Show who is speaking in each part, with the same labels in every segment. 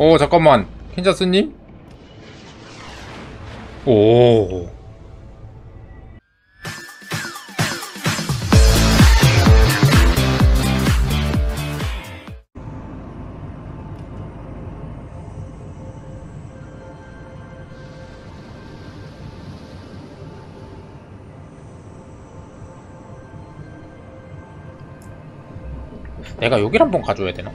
Speaker 1: 어 잠깐만 켄자스님? 오 내가 여기를 한번 가줘야 되나?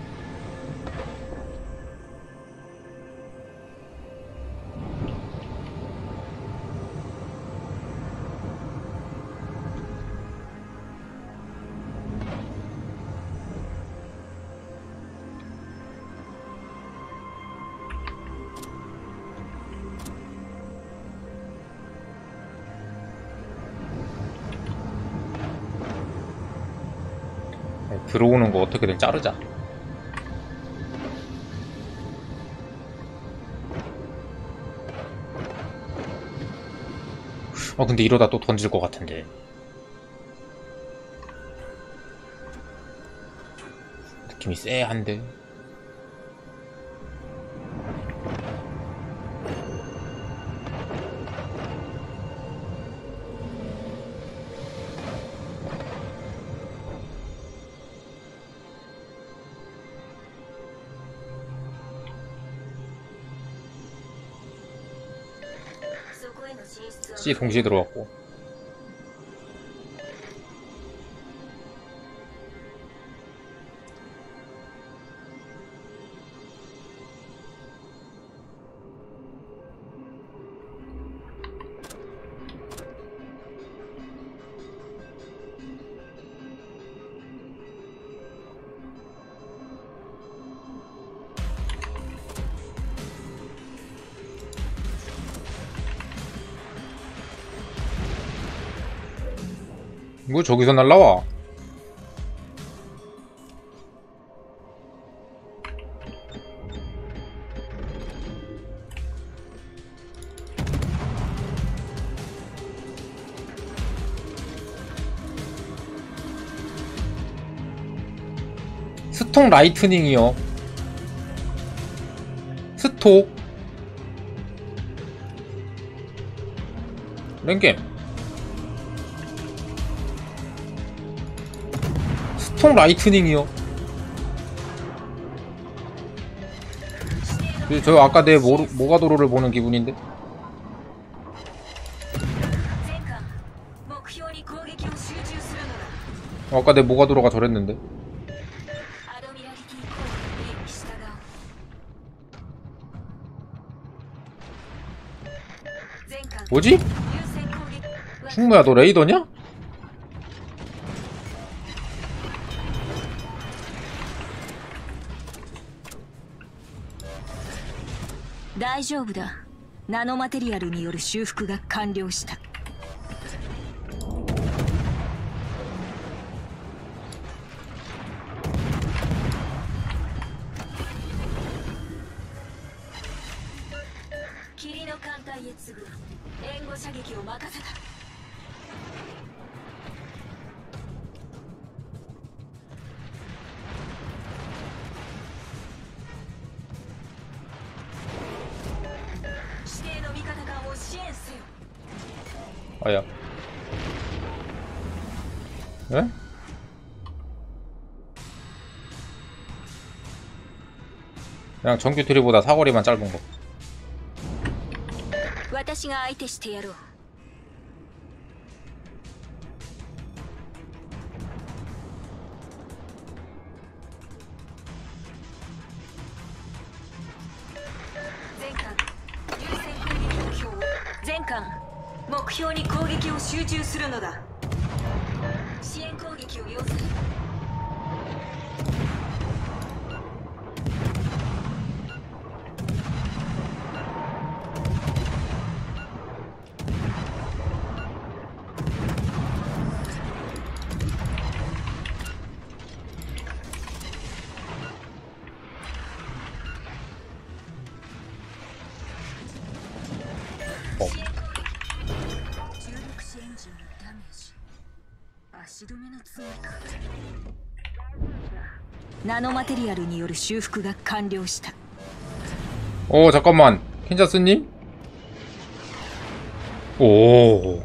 Speaker 1: 들어오는 거 어떻게든 자르자. 어 근데 이러다 또 던질 것 같은데. 느낌이 쎄한데. C 동시에 들어갔고. 뭐 저기서 날라와? 스톡 라이트닝이요. 스톡. 랭겜. 보통 라이트닝이요. 저 아까 내 모, 모가도로를 보는 기분인데? 아까 내 모가도로가 저랬는데? 뭐지? 충무야 너 레이더냐?
Speaker 2: 大丈夫だ。ナノマテリアルによる修復が完了した。霧の艦隊へ次ぐ。援護射撃を任せた。
Speaker 1: 아야. 에? 그냥 정규 트리보다 사거리만 짧은 거.
Speaker 2: 私が相手してやろう 標に攻撃を集中するのだ支援攻撃を要する
Speaker 1: 어.
Speaker 2: 重
Speaker 1: 어 잠깐만 켄자스님? 오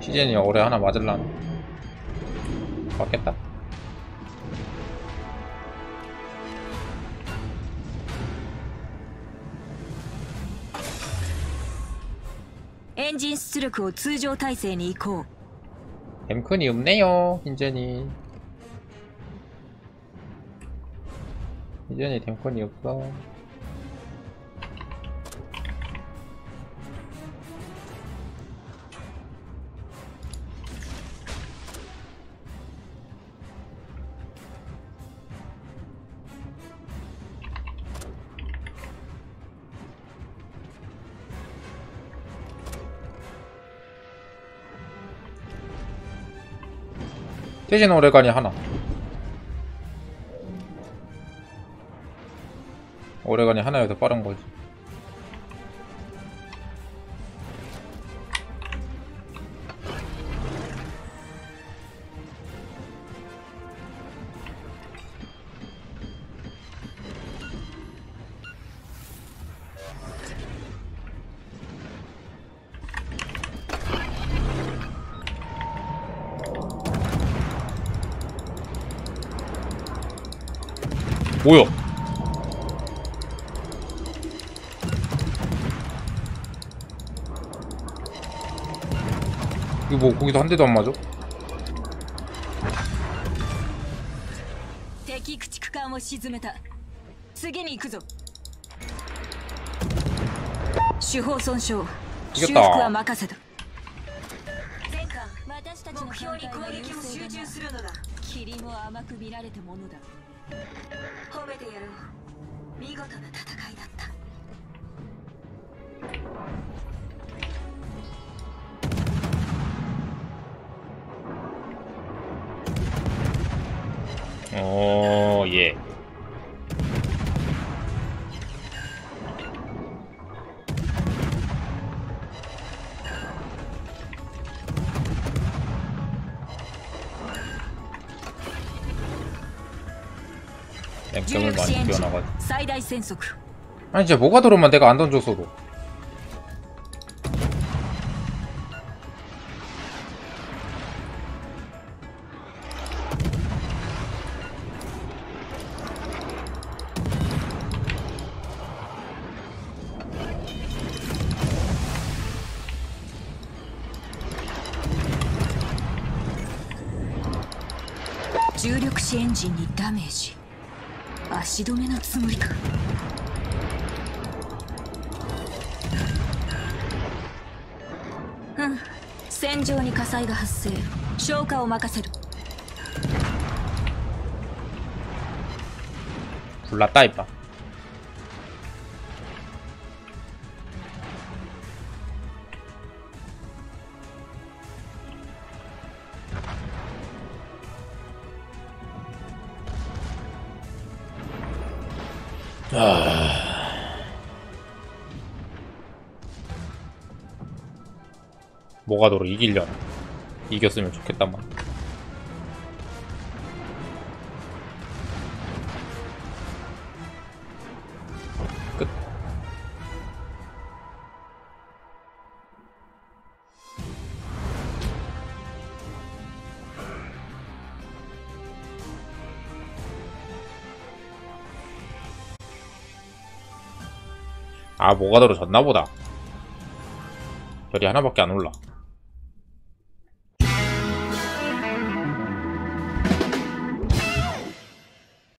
Speaker 1: 시즌이 올해 하나 맞을라나? 맞겠다
Speaker 2: エンジン出力を通常体制に移行
Speaker 1: 댐큰이 없네요 흰전이 흰전이 댐큰이 없어 대신 오래간이 하나. 오래간이 하나여서 빠른 거지 뭐야 이거 뭐 거기서 한 대도 안 맞아?
Speaker 2: 敵駆逐艦を沈めた次に行くぞ主砲損傷修復は任せた前艦
Speaker 3: 私たちの
Speaker 2: 目標に攻撃を集中するのだ
Speaker 3: 霧も甘く見られたものだ
Speaker 2: 褒めてやろう見事な戦いだった
Speaker 1: 어, 예. 약점을 많이 뛰어나가지고. 아니 이제 뭐가 들어오면 내가 안 던져서도.
Speaker 2: 중력시 엔진이 다메지 足止めのつもりか。うん。戦場に火災が発生。消火を任せる。
Speaker 1: 불났 다 이봐 뭐가도로 이기려나? 이겼으면 좋겠다만 끝 아, 모가도로 졌나보다. 별이 하나밖에 안 올라.